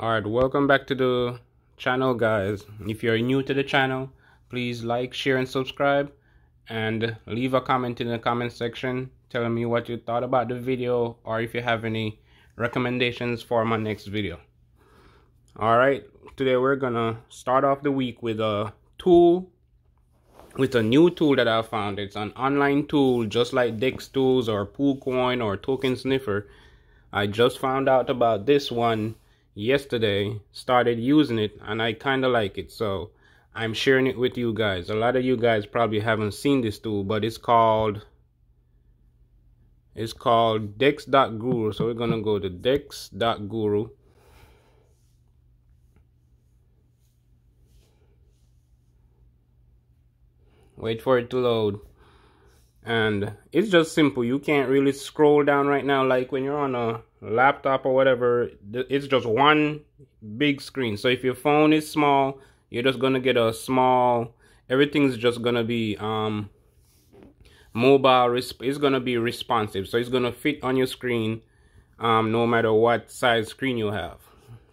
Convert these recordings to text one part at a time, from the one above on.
Alright, welcome back to the channel guys. If you're new to the channel, please like, share and subscribe and leave a comment in the comment section telling me what you thought about the video or if you have any recommendations for my next video. Alright, today we're gonna start off the week with a tool with a new tool that I found. It's an online tool just like Dextools or PooCoin or Token Sniffer. I just found out about this one yesterday started using it and I kind of like it. So I'm sharing it with you guys. A lot of you guys probably haven't seen this tool but it's called it's called dex.guru so we're gonna go to dex.guru wait for it to load. And it's just simple. You can't really scroll down right now like when you're on a laptop or whatever it's just one big screen. So if your phone is small you're just gonna get a small everything's just gonna be um mobile it's gonna be responsive. So it's gonna fit on your screen um no matter what size screen you have.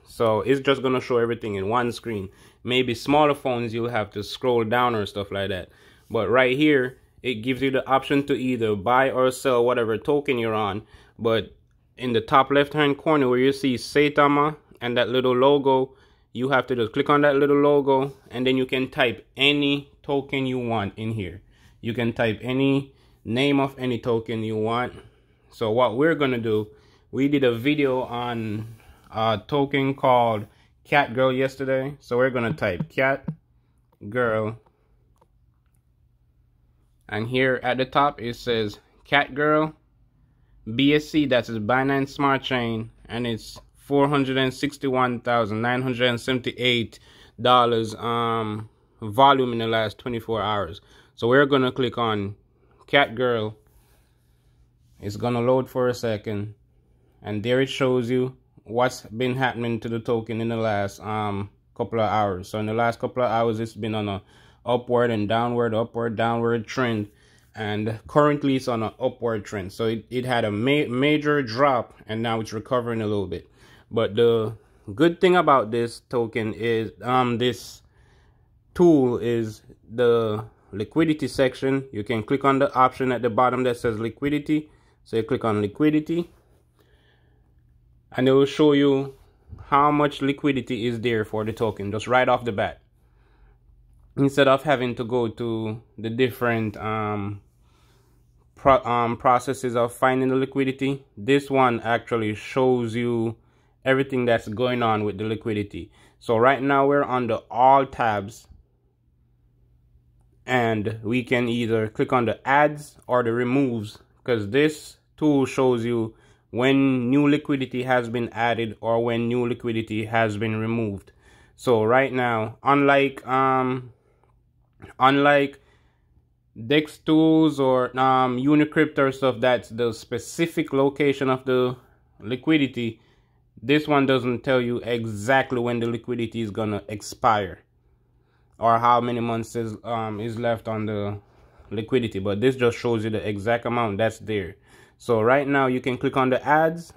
So it's just gonna show everything in one screen. Maybe smaller phones you'll have to scroll down or stuff like that. But right here it gives you the option to either buy or sell whatever token you're on. But in the top left hand corner where you see Saitama and that little logo you have to just click on that little logo and then you can type any token you want in here. You can type any name of any token you want. So what we're gonna do we did a video on a token called cat girl yesterday. So we're gonna type cat girl. And here at the top it says cat girl BSC that's Binance Smart Chain and it's four hundred and sixty one thousand nine hundred and seventy eight dollars um volume in the last 24 hours. So we're gonna click on cat girl. It's gonna load for a second and there it shows you what's been happening to the token in the last um couple of hours. So in the last couple of hours it's been on a upward and downward upward downward trend and currently it's on an upward trend. So it, it had a ma major drop and now it's recovering a little bit. But the good thing about this token is um this tool is the liquidity section. You can click on the option at the bottom that says liquidity. So you click on liquidity and it will show you how much liquidity is there for the token just right off the bat instead of having to go to the different um, pro um, processes of finding the liquidity, this one actually shows you everything that's going on with the liquidity. So right now we're on the all tabs and we can either click on the adds or the removes because this tool shows you when new liquidity has been added or when new liquidity has been removed. So right now, unlike um, unlike Dextools or um, Unicrypt or stuff that's the specific location of the liquidity, this one doesn't tell you exactly when the liquidity is gonna expire or how many months is um is left on the liquidity but this just shows you the exact amount that's there. So right now you can click on the adds,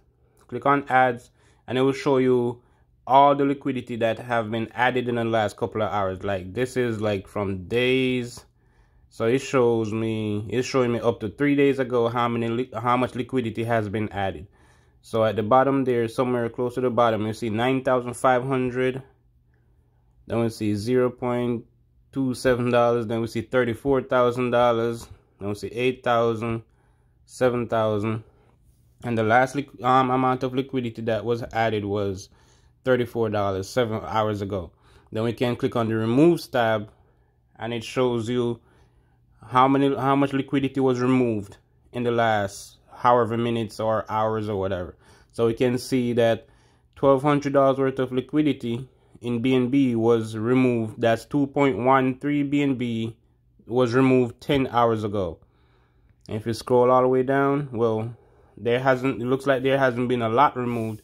click on adds, and it will show you all the liquidity that have been added in the last couple of hours. Like this is like from days. So it shows me it's showing me up to three days ago how many how much liquidity has been added. So at the bottom there somewhere close to the bottom you see 9500 then we see 0 0.27 dollars. Then we see 34 thousand dollars. Then we see 8000 7000 and the last um, amount of liquidity that was added was $34 seven hours ago. Then we can click on the remove tab and it shows you how many how much liquidity was removed in the last however minutes or hours or whatever. So we can see that $1,200 worth of liquidity in BNB was removed. That's 2.13 BNB was removed 10 hours ago. If you scroll all the way down, well, there hasn't, it looks like there hasn't been a lot removed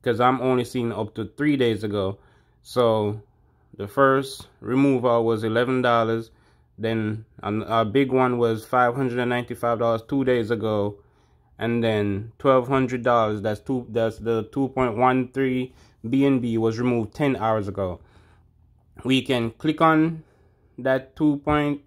because I'm only seeing up to three days ago. So the first removal was $11. Then a big one was $595 two days ago. and then twelve hundred dollars. That's two. That's the two point one three BNB was removed ten hours ago. We can click on that two point.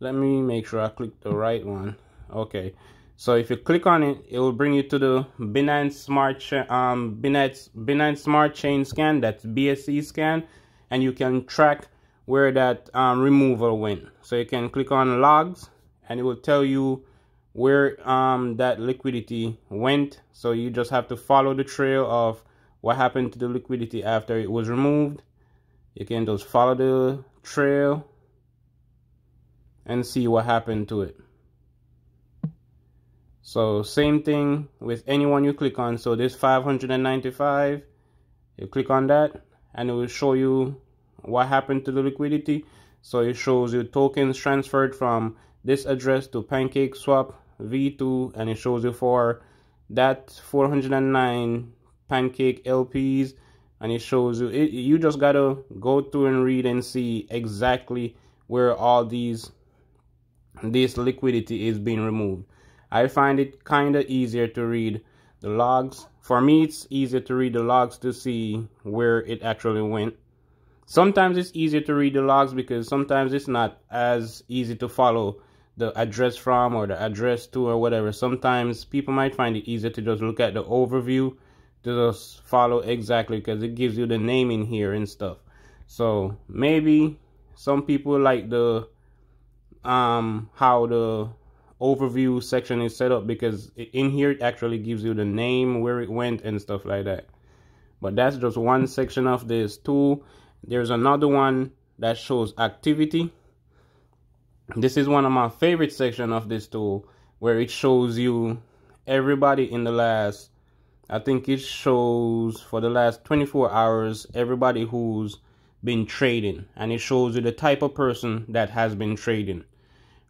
Let me make sure I click the right one. Okay. So if you click on it, it will bring you to the Binance Smart um Binance Binance Smart Chain Scan. That's BSC scan, and you can track where that um, removal went. So you can click on logs, and it will tell you where um that liquidity went. So you just have to follow the trail of what happened to the liquidity after it was removed. You can just follow the trail and see what happened to it. So same thing with anyone you click on. So this 595, you click on that and it will show you what happened to the liquidity. So it shows you tokens transferred from this address to Pancake Swap V2 and it shows you for that 409 Pancake LPs and it shows you it, you just gotta go through and read and see exactly where all these this liquidity is being removed I find it kind of easier to read the logs. For me, it's easier to read the logs to see where it actually went. Sometimes it's easier to read the logs because sometimes it's not as easy to follow the address from or the address to or whatever. Sometimes people might find it easier to just look at the overview to just follow exactly because it gives you the name in here and stuff. So maybe some people like the um how the overview section is set up because in here it actually gives you the name where it went and stuff like that. But that's just one section of this. Tool there's another one that shows activity. This is one of my favorite section of this tool where it shows you everybody in the last I think it shows for the last 24 hours everybody who's been trading. And it shows you the type of person that has been trading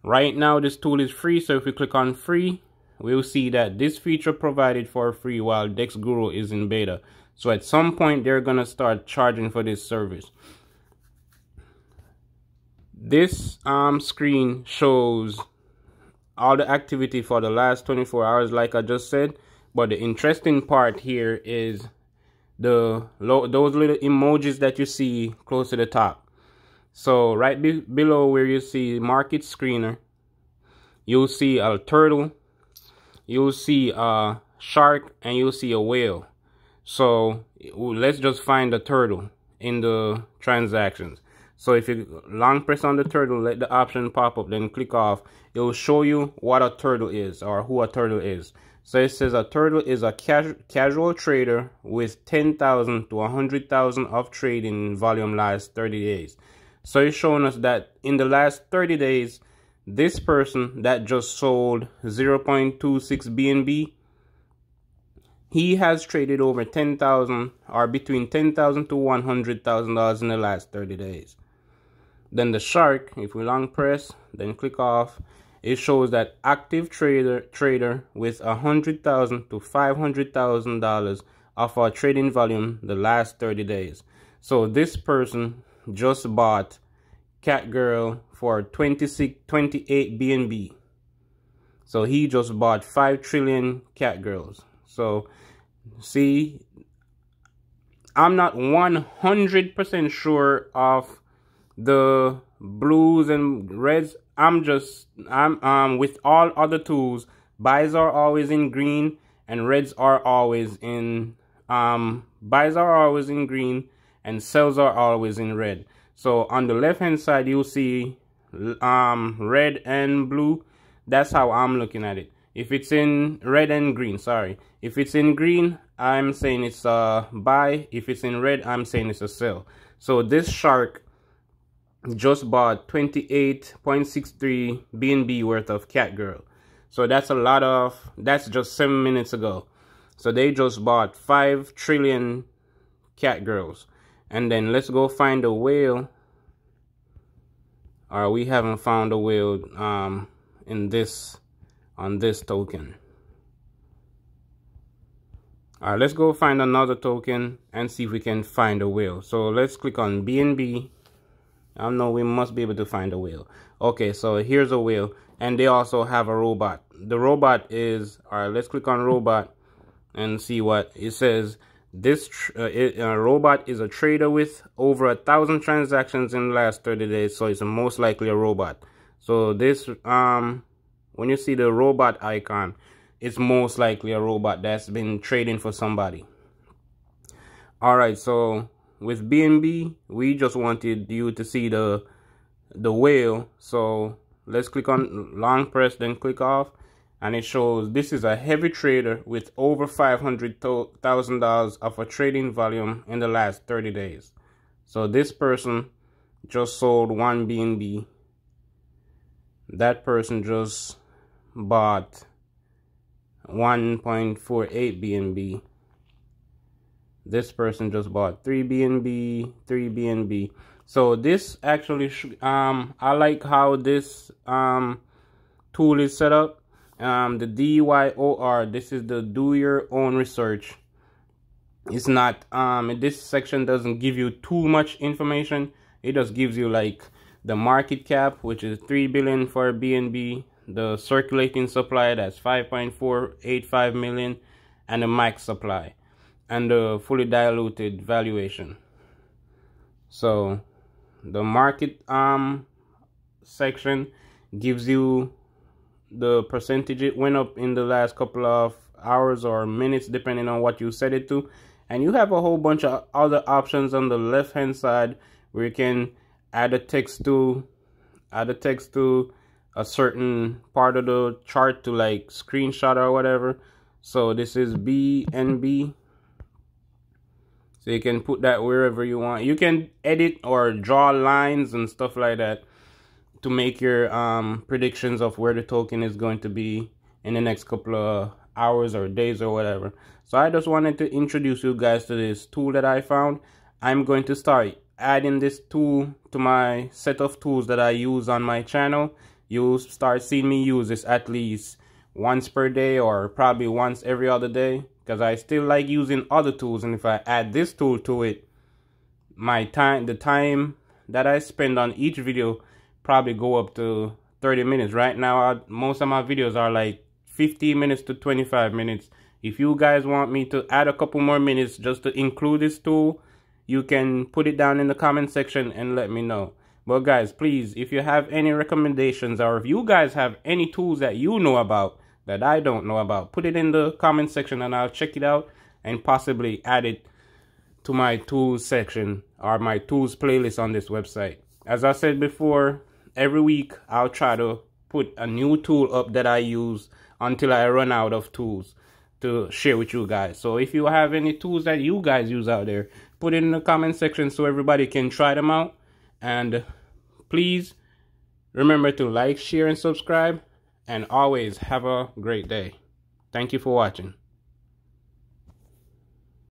Right now, this tool is free, so if we click on free, we'll see that this feature provided for free while Dex Guru is in beta. So at some point, they're to start charging for this service. This um, screen shows all the activity for the last 24 hours, like I just said. But the interesting part here is the those little emojis that you see close to the top. So right be below where you see market screener, you'll see a turtle, you'll see a shark, and you'll see a whale. So let's just find the turtle in the transactions. So if you long press on the turtle, let the option pop up, then click off. It will show you what a turtle is or who a turtle is. So it says a turtle is a casu casual trader with 10,000 to 100,000 of trading volume last 30 days. So it's showing us that in the last 30 days, this person that just sold 0.26 BNB, he has traded over 10,000 or between 10,000 to $100,000 in the last 30 days. Then the shark, if we long press, then click off, it shows that active trader trader with 100,000 to $500,000 of our trading volume the last 30 days. So this person just bought Cat Girl for 26, 28 BNB. So he just bought 5 trillion Cat Girls. So, see, I'm not 100% sure of the blues and reds. I'm just, I'm um with all other tools, buys are always in green and reds are always in, um, buys are always in green and sells are always in red. So on the left hand side, you'll see um, red and blue. That's how I'm looking at it. If it's in red and green, sorry. If it's in green, I'm saying it's a buy. If it's in red, I'm saying it's a sell. So this shark just bought 28.63 BNB worth of cat girl. So that's a lot of, that's just seven minutes ago. So they just bought 5 trillion cat girls and then let's go find a whale. Or we haven't found a whale um, in this on this token. All right let's go find another token and see if we can find a whale. So let's click on bnb i know we must be able to find a whale. Okay so here's a whale and they also have a robot. The robot is all right let's click on robot and see what it says this uh, it, uh, robot is a trader with over a thousand transactions in the last 30 days so it's most likely a robot. So this um when you see the robot icon it's most likely a robot that's been trading for somebody. All right so with bnb we just wanted you to see the the whale. So let's click on long press then click off and it shows this is a heavy trader with over $500,000 of a trading volume in the last 30 days. So this person just sold one BNB. That person just bought 1.48 BNB. This person just bought 3 BNB, 3 BNB. So this actually, um, I like how this um, tool is set up. Um, the DYOR, this is the do your own research. It's not, um, this section doesn't give you too much information. It just gives you like the market cap, which is 3 billion for BNB, the circulating supply that's 5.485 million and the max supply and the fully diluted valuation so the market um section gives you the percentage it went up in the last couple of hours or minutes depending on what you set it to. And you have a whole bunch of other options on the left hand side where you can add a text to add a text to a certain part of the chart to like screenshot or whatever. So this is BNB so you can put that wherever you want. You can edit or draw lines and stuff like that to make your um, predictions of where the token is going to be in the next couple of hours or days or whatever. So I just wanted to introduce you guys to this tool that I found. I'm going to start adding this tool to my set of tools that I use on my channel. You'll start seeing me use this at least once per day or probably once every other day because I still like using other tools. And if I add this tool to it my time the time that I spend on each video probably go up to 30 minutes. Right now I, most of my videos are like 15 minutes to 25 minutes. If you guys want me to add a couple more minutes just to include this tool you can put it down in the comment section and let me know. But guys, please, if you have any recommendations or if you guys have any tools that you know about that I don't know about, put it in the comment section and I'll check it out and possibly add it to my tools section or my tools playlist on this website. As I said before, every week I'll try to put a new tool up that I use until I run out of tools to share with you guys. So if you have any tools that you guys use out there, put it in the comment section so everybody can try them out. And Please remember to like, share, and subscribe. And always have a great day. Thank you for watching.